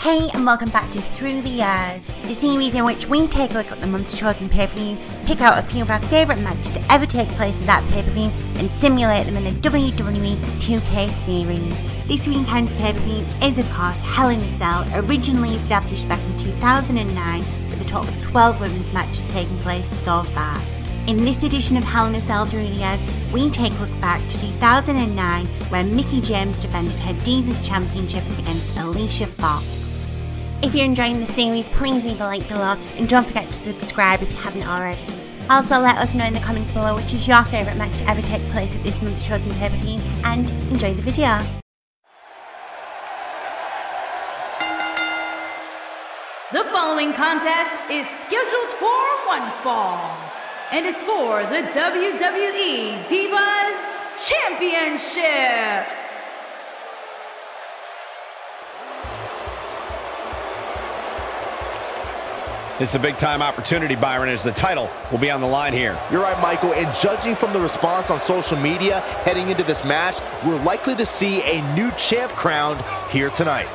Hey and welcome back to Through the Years, the series in which we take a look at the month's chosen pay-per-view, pick out a few of our favourite matches to ever take place at that pay-per-view, and simulate them in the WWE 2K series. This weekend's pay-per-view is of course Hell in a Cell, originally established back in 2009 with a total of 12 women's matches taking place so far. In this edition of Hell in a Cell Through the Years, we take a look back to 2009 where Mickie James defended her Divas Championship against Alicia Fox. If you're enjoying the series, please leave a like below and don't forget to subscribe if you haven't already. Also, let us know in the comments below which is your favourite match to ever take place at this month's chosen pay-per-view, and enjoy the video. The following contest is scheduled for one fall and is for the WWE Divas Championship. Is a big time opportunity, Byron, as the title will be on the line here. You're right, Michael, and judging from the response on social media heading into this match, we're likely to see a new champ crowned here tonight.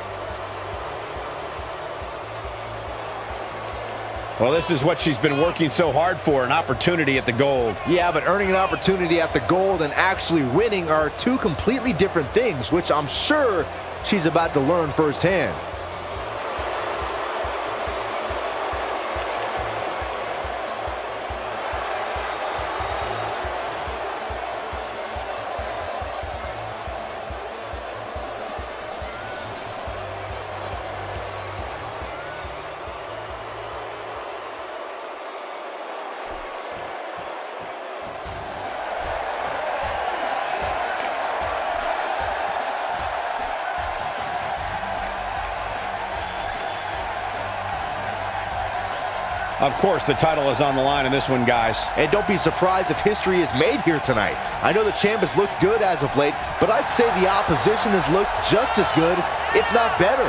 Well, this is what she's been working so hard for, an opportunity at the gold. Yeah, but earning an opportunity at the gold and actually winning are two completely different things, which I'm sure she's about to learn firsthand. Of course, the title is on the line in this one, guys. And don't be surprised if history is made here tonight. I know the champ has looked good as of late, but I'd say the opposition has looked just as good, if not better.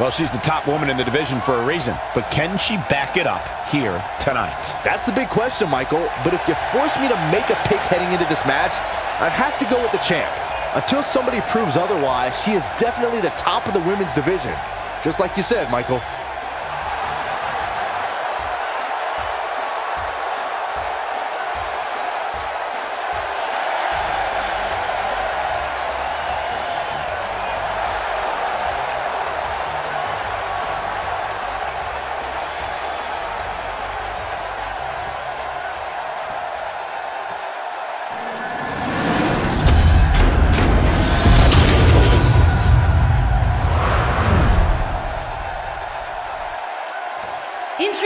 Well, she's the top woman in the division for a reason, but can she back it up here tonight? That's the big question, Michael, but if you force me to make a pick heading into this match, I'd have to go with the champ. Until somebody proves otherwise, she is definitely the top of the women's division. Just like you said, Michael.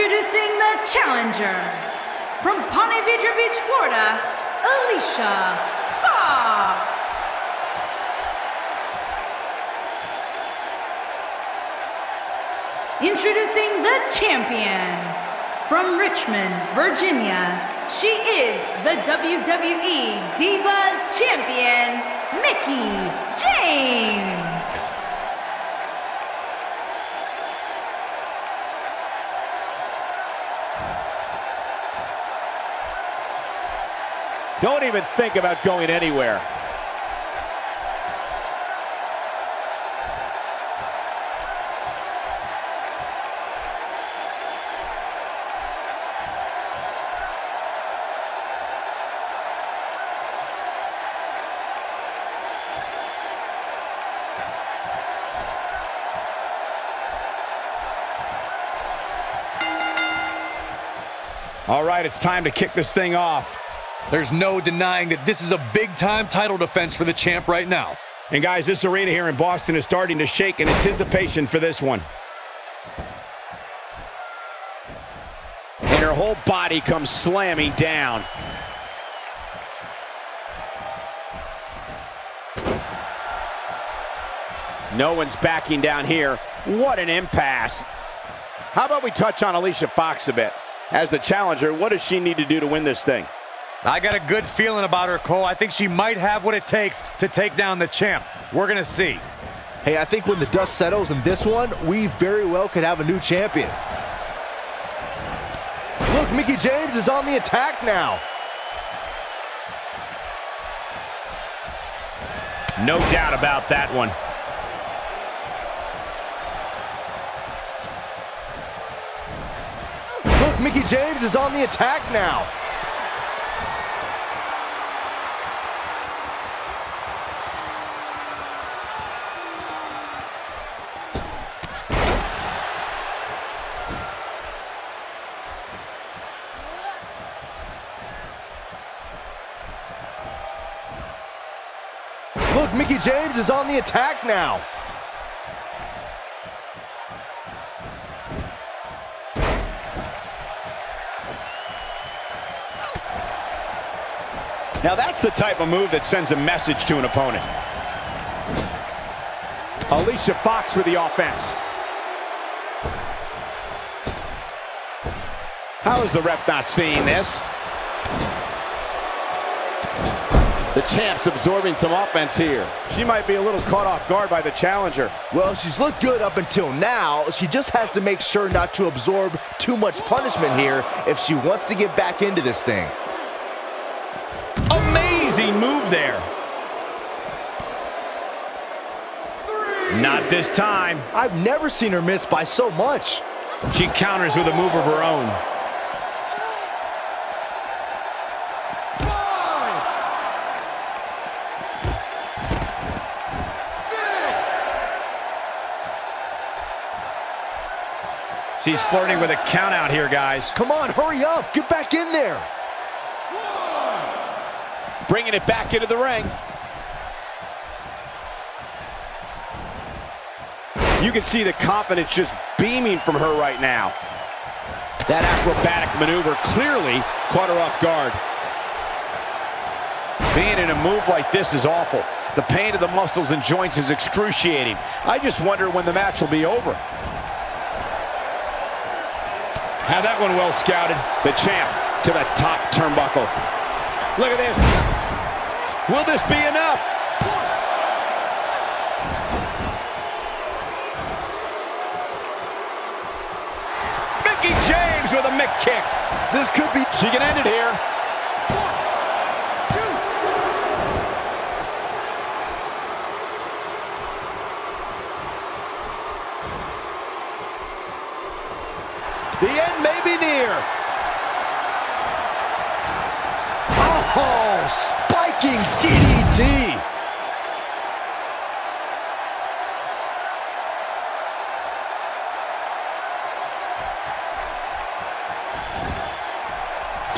Introducing the challenger from Ponte Vedra Beach, Florida, Alicia Fox. Introducing the champion from Richmond, Virginia. She is the WWE Divas Champion, Mickie James. Don't even think about going anywhere. All right, it's time to kick this thing off. There's no denying that this is a big-time title defense for the champ right now. And guys, this arena here in Boston is starting to shake in anticipation for this one. And her whole body comes slamming down. No one's backing down here. What an impasse. How about we touch on Alicia Fox a bit? As the challenger, what does she need to do to win this thing? I got a good feeling about her, Cole. I think she might have what it takes to take down the champ. We're going to see. Hey, I think when the dust settles in this one, we very well could have a new champion. Look, Mickie James is on the attack now. No doubt about that one. Look, Mickie James is on the attack now. Look, Mickie James is on the attack now. Now that's the type of move that sends a message to an opponent. Alicia Fox with the offense. How is the ref not seeing this? The champ's absorbing some offense here. She might be a little caught off guard by the challenger. Well, she's looked good up until now. She just has to make sure not to absorb too much punishment here if she wants to get back into this thing. Amazing move there. Not this time. I've never seen her miss by so much. She counters with a move of her own. She's flirting with a count out here, guys. Come on, hurry up. Get back in there. Bringing it back into the ring. You can see the confidence just beaming from her right now. That acrobatic maneuver clearly caught her off guard. Being in a move like this is awful. The pain of the muscles and joints is excruciating. I just wonder when the match will be over. Had that one well scouted. The champ to the top turnbuckle. Look at this. Will this be enough? Mickie James with a Mick kick. This could be... She can end it here. The end may be near. Oh, spiking DDT.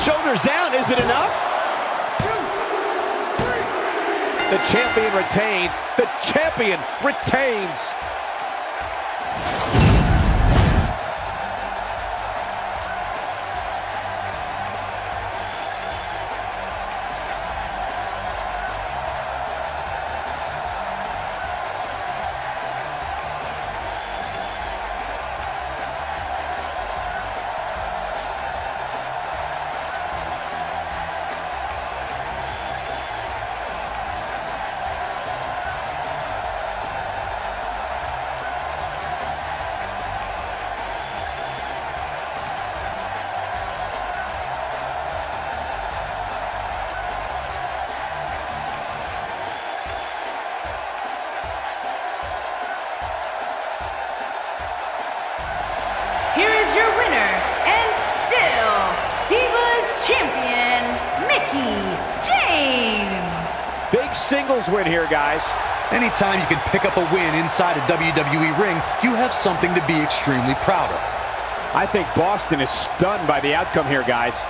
Shoulders down, is it enough? The champion retains. The champion retains. Winner and still Divas Champion, Mickie James. Big singles win here, guys. Anytime you can pick up a win inside a WWE ring, you have something to be extremely proud of. I think Boston is stunned by the outcome here, guys.